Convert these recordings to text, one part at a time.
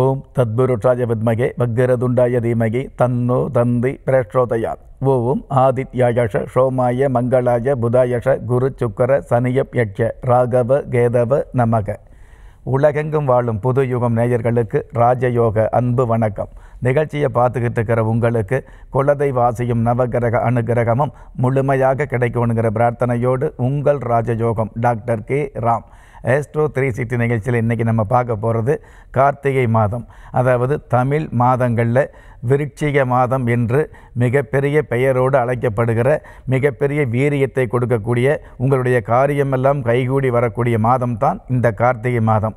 ஓம் தத்புருஷாய வித்மகே பக்திரதுண்டாய தீமகி தன்னோ தந்தி பிரச்சோதயாத் ஓம் ஆதித்யாயஷ சோமாய மங்களாய புதாயஷ குரு சுக்கர சனியப் யட்ச ராகவ கேதவ நமக. உலகெங்கும் வாழும் புது யுகம் நேயர்களுக்கு ராஜயோக அன்பு வணக்கம். நிகழ்ச்சியை பார்த்துக்கிட்டு இருக்கிற உங்களுக்கு குலதெய்வாசியும் நவகிரக அனுகிரகமும் முழுமையாக கிடைக்கணுங்கிற பிரார்த்தனையோடு உங்கள் ராஜயோகம் doctor K. Ram. Astro three sixty நிகழ்ச்சியில் இன்றைக்கி நம்ம பார்க்க போகிறது கார்த்திகை மாதம். அதாவது தமிழ் மாதங்களில் விருட்சிக மாதம் என்று மிகப்பெரிய பெயரோடு அழைக்கப்படுகிற மிகப்பெரிய வீரியத்தை கொடுக்கக்கூடிய உங்களுடைய காரியமெல்லாம் கைகூடி வரக்கூடிய மாதம்தான் இந்த கார்த்திகை மாதம்.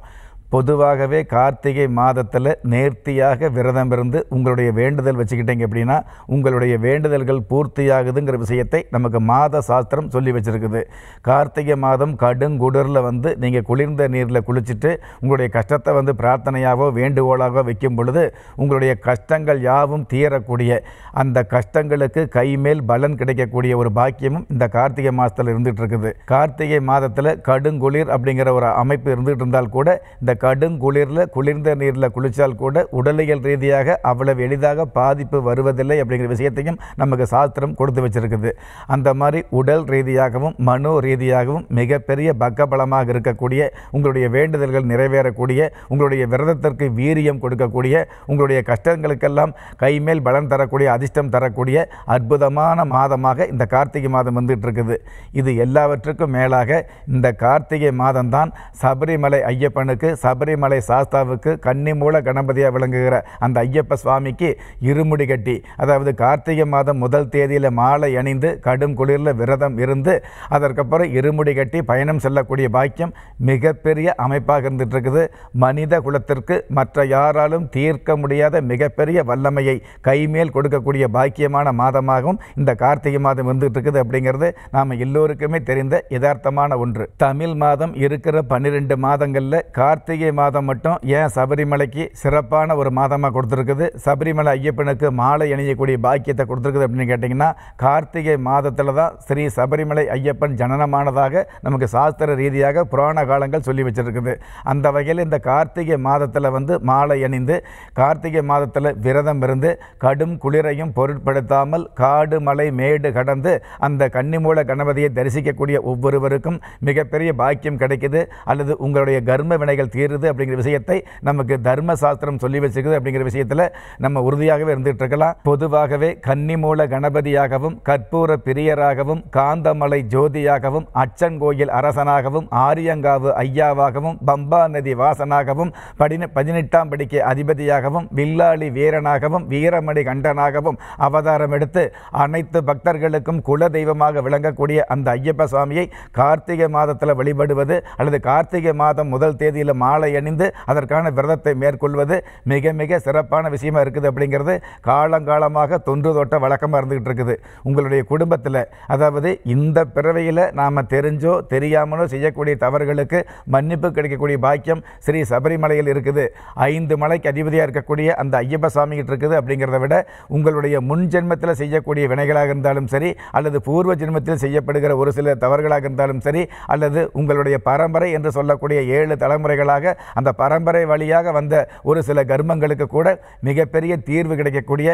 பொதுவாகவே கார்த்திகை மாதத்தில் நேர்த்தியாக விரதம் இருந்து உங்களுடைய வேண்டுதல் வச்சுக்கிட்டீங்க அப்படின்னா உங்களுடைய வேண்டுதல்கள் பூர்த்தியாகுதுங்கிற விஷயத்தை நமக்கு மாத சாஸ்திரம் சொல்லி வச்சுருக்குது. கார்த்திகை மாதம் கடுங்குடரில் வந்து நீங்கள் குளிர்ந்த நீரில் குளிச்சுட்டு உங்களுடைய கஷ்டத்தை வந்து பிரார்த்தனையாகவோ வேண்டுகோளாகவோ வைக்கும் பொழுது உங்களுடைய கஷ்டங்கள் யாவும் தீரக்கூடிய அந்த கஷ்டங்களுக்கு கைமேல் பலன் கிடைக்கக்கூடிய ஒரு பாக்கியமும் இந்த கார்த்திகை மாதத்தில் இருந்துகிட்டு இருக்குது. கார்த்திகை மாதத்தில் கடுங்குளிர் அப்படிங்கிற ஒரு அமைப்பு இருந்துகிட்டு இருந்தால் கூட இந்த கடும் குளிரில் குளிர்ந்த நீரில் குளித்தால் கூட உடலியல் ரீதியாக அவ்வளவு எளிதாக பாதிப்பு வருவதில்லை அப்படிங்கிற விஷயத்தையும் நமக்கு சாஸ்திரம் கொடுத்து வச்சிருக்குது. அந்த மாதிரி உடல் ரீதியாகவும் மனோ ரீதியாகவும் மிகப்பெரிய பக்கபலமாக இருக்கக்கூடிய உங்களுடைய வேண்டுதல்கள் நிறைவேறக்கூடிய உங்களுடைய விரதத்திற்கு வீரியம் கொடுக்கக்கூடிய உங்களுடைய கஷ்டங்களுக்கெல்லாம் கைமேல் பலன் தரக்கூடிய அதிர்ஷ்டம் தரக்கூடிய அற்புதமான மாதமாக இந்த கார்த்திகை மாதம் வந்துட்டு இருக்குது இது எல்லாவற்றுக்கும் மேலாக இந்த கார்த்திகை மாதம்தான் சபரிமலை ஐயப்பனுக்கு சபரிமலை சாஸ்தாவுக்கு கன்னிமூல கணபதியாக விளங்குகிற அந்த ஐயப்ப சுவாமிக்கு இருமுடி கட்டி அதாவது கார்த்திகை மாதம் முதல் தேதியில் மாலை அணிந்து கடும் குளிரில் விரதம் இருந்து அதற்கப்புறம் இருமுடி கட்டி பயணம் செல்லக்கூடிய பாக்கியம் மிகப்பெரிய அமைப்பாக இருந்துகிட்ருக்குது. மனித குலத்திற்கு மற்ற யாராலும் தீர்க்க முடியாத மிகப்பெரிய வல்லமையை கைமேல் கொடுக்கக்கூடிய பாக்கியமான மாதமாகவும் இந்த கார்த்திகை மாதம் வந்துட்டு இருக்குது அப்படிங்கிறது நாம் எல்லோருக்குமே தெரிந்த யதார்த்தமான ஒன்று. தமிழ் மாதம் இருக்கிற பன்னிரெண்டு மாதங்களில் கார்த்திகை கார்த்திகை மாதம் மட்டும் ஏன் சபரிமலைக்கு சிறப்பான ஒரு மாதமாக கொடுத்துருக்குது? சபரிமலை ஐயப்பனுக்கு மாலை அணியக்கூடிய பாக்கியத்தை கொடுத்துருக்குது அப்படின்னு கேட்டிங்கன்னா கார்த்திகை மாதத்தில் தான் ஸ்ரீ சபரிமலை ஐயப்பன் ஜனனமானதாக நமக்கு சாஸ்திர ரீதியாக புராண காலங்கள் சொல்லி வச்சுருக்குது. அந்த வகையில் இந்த கார்த்திகை மாதத்தில் வந்து மாலை அணிந்து கார்த்திகை மாதத்தில் விரதம் இருந்து கடும் குளிரையும் பொருட்படுத்தாமல் காடு மலை மேடு கடந்து அந்த கன்னிமூல கணபதியை தரிசிக்கக்கூடிய ஒவ்வொருவருக்கும் மிகப்பெரிய பாக்கியம் கிடைக்குது. அல்லது உங்களுடைய கர்ம வினைகள் தீருது அப்படிங்கிற விஷயத்தை நமக்கு தர்ம சாஸ்திரம் சொல்லி வச்சிருக்குது அப்படிங்கிற விஷயத்தில் நம்ம உறுதியாகவே இருந்துகிட்டு இருக்கலாம். பொதுவாகவே கன்னிமூல கணபதியாகவும் கற்பூர பிரியராகவும் காந்தமலை ஜோதியாகவும் அச்சன்கோயில் அரசனாகவும் ஆரியங்காவு ஐயாவாகவும் பம்பா நதி வாசனாகவும் படின பதினெட்டாம் படிக்கு அதிபதியாகவும் வில்லாளி வீரனாகவும் வீரமணி கண்டனாகவும் அவதாரம் எடுத்து அனைத்து பக்தர்களுக்கும் குல தெய்வமாக விளங்கக்கூடிய அந்த ஐயப்ப சுவாமியை கார்த்திகை மாதத்தில் வழிபடுவது அல்லது கார்த்திகை மாதம் முதல் தேதியில் மாலை அணிந்து அதற்கான விரதத்தை மேற்கொள்வது மிக மிக சிறப்பான விஷயமா இருக்குது அப்படிங்கிறது காலங்காலமாக தொன்று தொட்ட வழக்கமாக இருந்துகிட்டு இருக்குது. உங்களுடைய குடும்பத்தில் அதாவது இந்த பிறவையில் நாம் தெரிஞ்சோ தெரியாமலோ செய்யக்கூடிய தவறுகளுக்கு மன்னிப்பு கிடைக்கக்கூடிய பாக்கியம் ஸ்ரீ சபரிமலையில் இருக்குது. ஐந்து மலைக்கு அதிபதியாக இருக்கக்கூடிய அந்த ஐயப்ப சாமிகிட்ட இருக்குது அப்படிங்கிறத விட உங்களுடைய முன் ஜென்மத்தில் செய்யக்கூடிய வினைகளாக இருந்தாலும் சரி அல்லது பூர்வ ஜென்மத்தில் செய்யப்படுகிற ஒரு சில தவறுகளாக இருந்தாலும் சரி அல்லது உங்களுடைய பரம்பரை என்று சொல்லக்கூடிய ஏழு தலைமுறைகளாக அந்த பரம்பரை வழியாக வந்த ஒரு சில கர்மங்களுக்கு கூட மிகப்பெரிய தீர்வு கிடைக்கக்கூடிய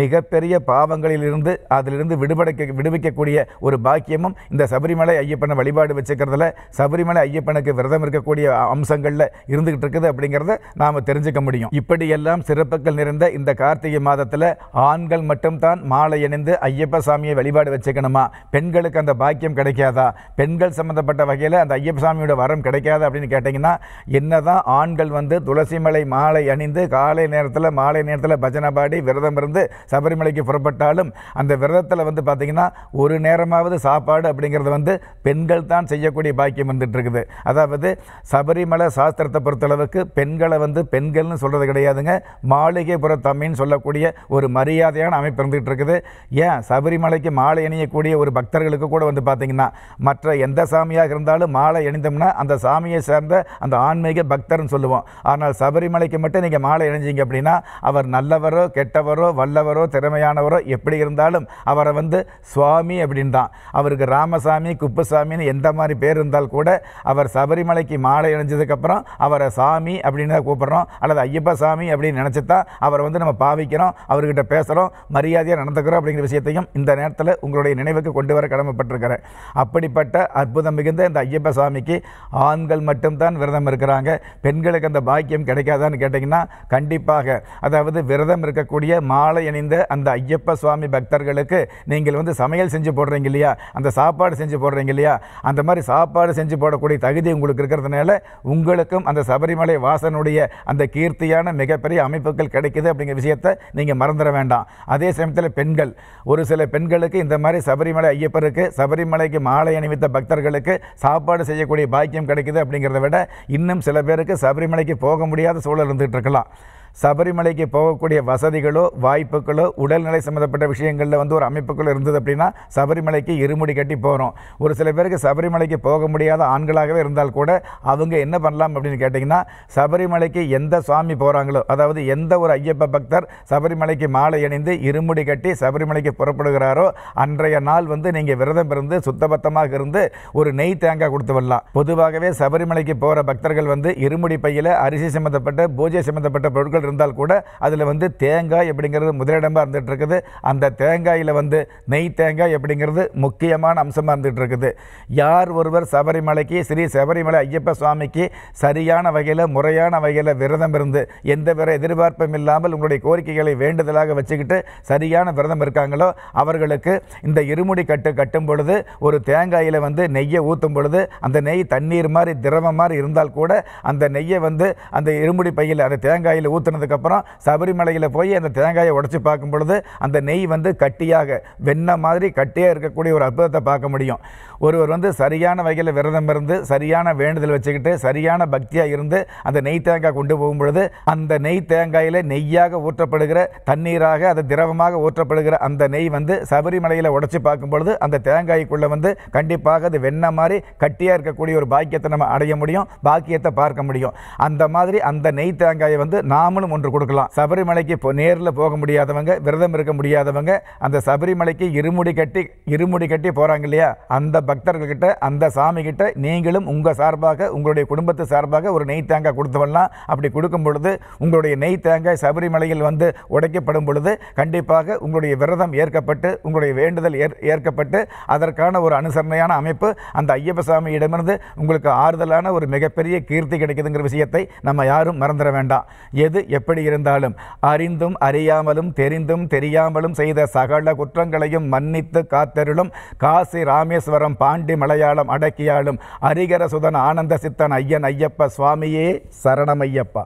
மிகப்பெரிய பாவங்களிலிருந்து அதிலிருந்து விடுபடைக்க விடுவிக்கக்கூடிய ஒரு பாக்கியமும் இந்த சபரிமலை ஐயப்பனை வழிபாடு வச்சுக்கிறதுல சபரிமலை ஐயப்பனுக்கு விரதம் இருக்கக்கூடிய அம்சங்களில் இருந்துகிட்டு இருக்குது அப்படிங்கிறத நாம் தெரிஞ்சுக்க முடியும். இப்படியெல்லாம் சிறப்புகள் நிறைந்த இந்த கார்த்திகை மாதத்தில் ஆண்கள் மட்டும்தான் மாலை அணிந்து ஐயப்ப சாமியை வழிபாடு வச்சுக்கணுமா? பெண்களுக்கு அந்த பாக்கியம் கிடைக்காதா? பெண்கள் சம்பந்தப்பட்ட வகையில் அந்த ஐயப்ப சாமியோட வரம் கிடைக்காதா அப்படின்னு கேட்டிங்கன்னா என்னதான் ஆண்கள் வந்து துளசிமலை மாலை அணிந்து காலை நேரத்தில் மாலை நேரத்தில் பஜனை பாடி விரதம் இருந்து சபரிமலைக்கு புறப்பட்டாலும் அந்த விரதத்தில் வந்து பார்த்திங்கன்னா ஒரு நேரமாவது சாப்பாடு அப்படிங்கிறது வந்து பெண்கள் தான் செய்யக்கூடிய பாக்கியம் வந்துட்டு இருக்குது அதாவது சபரிமலை சாஸ்திரத்தை பொறுத்தளவுக்கு பெண்களை வந்து பெண்கள்னு சொல்கிறது கிடையாதுங்க. மாளிகைப்புற தமிழ்னு சொல்லக்கூடிய ஒரு மரியாதையான அமைப்பு இருந்துகிட்டு இருக்குது ஏன்? சபரிமலைக்கு மாலை அணியக்கூடிய ஒரு பக்தர்களுக்கு கூட வந்து பார்த்திங்கன்னா மற்ற எந்த சாமியாக இருந்தாலும் மாலை அணிந்தோம்னா அந்த சாமியை சேர்ந்த அந்த ஆன்மீக பக்தர்னு சொல்லுவோம். ஆனால் சபரிமலைக்கு மட்டும் நீங்கள் மாலை இணைஞ்சிங்க அப்படின்னா அவர் நல்லவரோ கெட்டவரோ வல்லவரோ திறமையானவரோ எப்படி இருந்தாலும் அவரை வந்து சுவாமி அப்படின்னு தான் அவருக்கு ராமசாமி குப்புசாமின்னு எந்த மாதிரி பேர் இருந்தால் கூட அவர் சபரிமலைக்கு மாலை இணைஞ்சதுக்கப்புறம் அவரை சாமி அப்படின்னு தான் கூப்பிட்றோம். அல்லது ஐயப்ப சாமி அப்படின்னு நினச்சி தான் அவரை வந்து நம்ம பாவிக்கிறோம் அவர்கிட்ட பேசுகிறோம் மரியாதையாக நடந்துக்கிறோம் அப்படிங்கிற விஷயத்தையும் இந்த நேரத்தில் உங்களுடைய நினைவுக்கு கொண்டு வர கடமைப்பட்டிருக்கிறேன். அப்படிப்பட்ட அற்புதம் மிகுந்த இந்த ஐயப்ப சாமிக்கு ஆண்கள் மட்டும்தான் விரதம் இருக்கிறாங்க. பெண்களுக்கு அந்த பாக்கியம் கிடைக்காதான்னு கேட்டிங்கன்னா கண்டிப்பாக. அதாவது விரதம் இருக்கக்கூடிய மாலை அணிந்த அந்த ஐயப்ப சுவாமி பக்தர்களுக்கு நீங்கள் வந்து சமையல் செஞ்சு போடுறீங்க இல்லையா? அந்த சாப்பாடு செஞ்சு போடுறீங்க இல்லையா? அந்த மாதிரி சாப்பாடு செஞ்சு போடக்கூடிய தகுதி உங்களுக்கு இருக்கிறதுனால உங்களுக்கும் அந்த சபரிமலை வாசனுடைய அந்த கீர்த்தியான மிகப்பெரிய அமைப்புகள் கிடைக்குது அப்படிங்கிற விஷயத்தை நீங்கள் மறந்துட வேண்டாம். அதே சமயத்தில் பெண்கள். ஒரு சில பெண்களுக்கு இந்த மாதிரி சபரிமலை ஐயப்பருக்கு சபரிமலைக்கு மாலை அணிவித்த பக்தர்களுக்கு சாப்பாடு செய்யக்கூடிய பாக்கியம் கிடைக்குது அப்படிங்கிறத விட இன்னும் சில பேருக்கு சபரிமலைக்கு போக முடியாத சூழல் இருந்துகிட்டு இருக்கலாம். சபரிமலைக்கு போகக்கூடிய வசதிகளோ வாய்ப்புகளோ உடல்நிலை சம்மந்தப்பட்ட விஷயங்களில் வந்து ஒரு அமைப்புகள் இருந்தது அப்படின்னா சபரிமலைக்கு இருமுடி கட்டி போகிறோம் ஒரு சில பேருக்கு சபரிமலைக்கு போக முடியாத ஆண்களாகவே இருந்தால் கூட அவங்க என்ன பண்ணலாம் அப்படின்னு கேட்டிங்கன்னா சபரிமலைக்கு எந்த சுவாமி போகிறாங்களோ அதாவது எந்த ஒரு ஐயப்ப பக்தர் சபரிமலைக்கு மாலை அணிந்து இருமுடி கட்டி சபரிமலைக்கு புறப்படுகிறாரோ அன்றைய நாள் வந்து நீங்கள் விரதம் இருந்து சுத்தபத்தமாக இருந்து ஒரு நெய் தேங்காய் கொடுத்து வரலாம். பொதுவாகவே சபரிமலைக்கு போகிற பக்தர்கள் வந்து இருமுடி பையில் அரிசி சம்மந்தப்பட்ட பூஜை சம்மந்தப்பட்ட பொருட்கள் இருந்தால் கூட அதில் வந்து தேங்காய் அப்படிங்கிறது முதலிடமாக இருந்துகிட்டு இருக்குது அந்த தேங்காயில் வந்து நெய் தேங்காய் அப்படிங்கிறது முக்கியமான அம்சமாக இருந்துகிட்டு இருக்குது யார் ஒருவர் சபரிமலைக்கு ஸ்ரீ சபரிமலை ஐயப்ப சுவாமிக்கு சரியான வகையில் முறையான வகையில் விரதம் இருந்து எந்த வித எதிர்பார்ப்பும் இல்லாமல் உங்களுடைய கோரிக்கைகளை வேண்டுதலாக வச்சுக்கிட்டு சரியான விரதம் இருக்காங்களோ அவர்களுக்கு இந்த இருமுடி கட்டு கட்டும் பொழுது ஒரு தேங்காயில் வந்து நெய்யை ஊற்றும் பொழுது அந்த நெய் தண்ணீர் மாதிரி திரவம் மாதிரி இருந்தால் கூட அந்த நெய்யை வந்து அந்த இருமுடி பையில் அந்த தேங்காயில் ஊற்றுனதுக்கப்புறம் சபரிமலையில் போய் அந்த தேங்காயை உடச்சி பார்க்கும் பொழுது அந்த நெய் வந்து கட்டியாக வெண்ணெய் மாதிரி கட்டியாக இருக்கக்கூடிய ஒரு அற்புதத்தை பார்க்க முடியும். ஒருவர் வந்து சரியான வகையில் விரதம் இருந்து சரியான வேண்டுதல் வச்சுக்கிட்டு சரியான பக்தியாக இருந்து அந்த நெய் தேங்காய் கொண்டு போகும் பொழுது அந்த நெய் தேங்காயில் நெய்யாக ஊற்றப்படுகிற தண்ணீராக அது திரவமாக ஊற்றப்படுகிற அந்த நெய் வந்து சபரிமலையில் உடச்சி பார்க்கும் பொழுது அந்த தேங்காய்க்குள்ளே வந்து கண்டிப்பாக அது வெண்ணெய் மாதிரி கட்டியாக இருக்கக்கூடிய ஒரு பாக்கியத்தை நம்ம அடைய முடியும் பாக்கியத்தை பார்க்க முடியும். அந்த மாதிரி அந்த நெய் தேங்காயை வந்து நாமளும் ஒன்று கொடுக்கலாம். சபரிமலைக்கு இப்போ நேரில் போக முடியாதவங்க விரதம் இருக்க முடியாதவங்க அந்த சபரிமலைக்கு இருமுடி கட்டி இருமுடி கட்டி போகிறாங்க இல்லையா? அந்த பக்தர்கள்கிட்ட அந்த சாமி கிட்ட நீங்களும் உங்கள் சார்பாக உங்களுடைய குடும்பத்து சார்பாக ஒரு நெய் தேங்காய் கொடுத்து வரலாம். அப்படி கொடுக்கும் பொழுது உங்களுடைய நெய் தேங்காய் சபரிமலையில் வந்து உடைக்கப்படும் பொழுது கண்டிப்பாக உங்களுடைய விரதம் ஏற்கப்பட்டு உங்களுடைய வேண்டுதல் ஏற் ஏற்கப்பட்டு அதற்கான ஒரு அனுசரணையான அமைப்பு அந்த ஐயப்ப சாமியிடமிருந்து உங்களுக்கு ஆறுதலான ஒரு மிகப்பெரிய கீர்த்தி கிடைக்குதுங்கிற விஷயத்தை நம்ம யாரும் மறந்துட வேண்டாம். எது எப்படி இருந்தாலும் அறிந்தும் அறியாமலும் தெரிந்தும் தெரியாமலும் செய்த சகல குற்றங்களையும் மன்னித்து காத்தருளும் காசி ராமேஸ்வரம் பாண்டி மலையாளம் அடக்கியாளும் அரிகரசுதன் ஆனந்த சித்தன் ஐயன் ஐயப்ப சுவாமியே சரணமையப்பா